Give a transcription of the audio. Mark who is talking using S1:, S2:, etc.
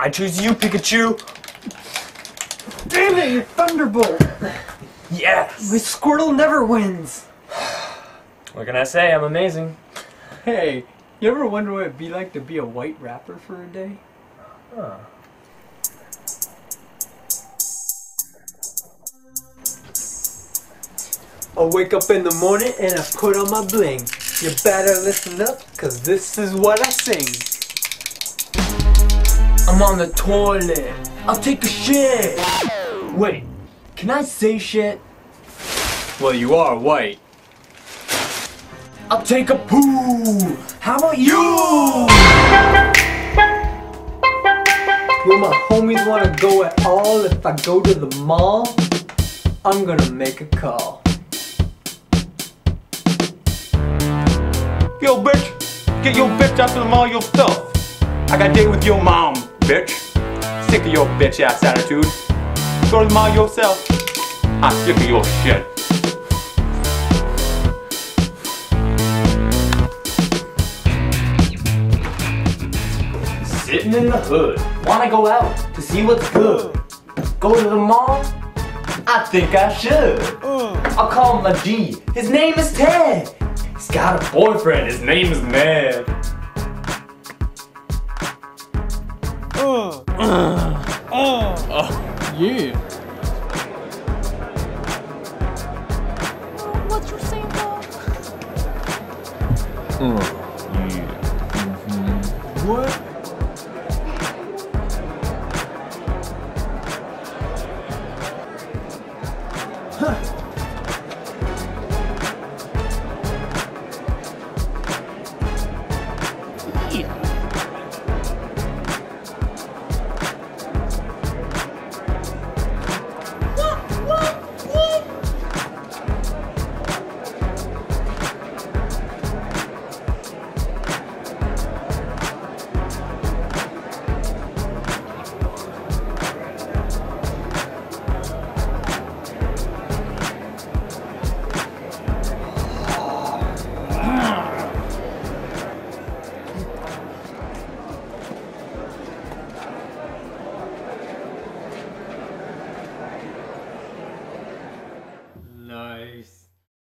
S1: I choose you, Pikachu.
S2: Damn it, you Thunderbolt!
S1: Yes.
S2: My Squirtle never wins!
S1: What can I say? I'm amazing.
S2: Hey, you ever wonder what it'd be like to be a white rapper for a day?
S1: Huh.
S2: I wake up in the morning and I put on my bling. You better listen up, cause this is what I sing.
S1: I'm on the toilet. I'll take a shit. Wait, can I say shit?
S2: Well, you are white.
S1: I'll take a poo. How about you?
S2: Will my homies wanna go at all if I go to the mall? I'm gonna make a call.
S3: Yo, bitch, get your bitch out to the mall yourself. I got a date with your mom, bitch. Sick of your bitch ass attitude. Go to the mall yourself. I'm sick of your shit.
S1: Sitting in the hood. Wanna go out to see what's good. Go to the mall? I think I should. Mm. I'll call my G. His name is Ted. He's got a boyfriend. His name is Ned. oh. oh.
S4: Yeah. What's your sample? Oh. Yeah. Mm -hmm. What? Huh.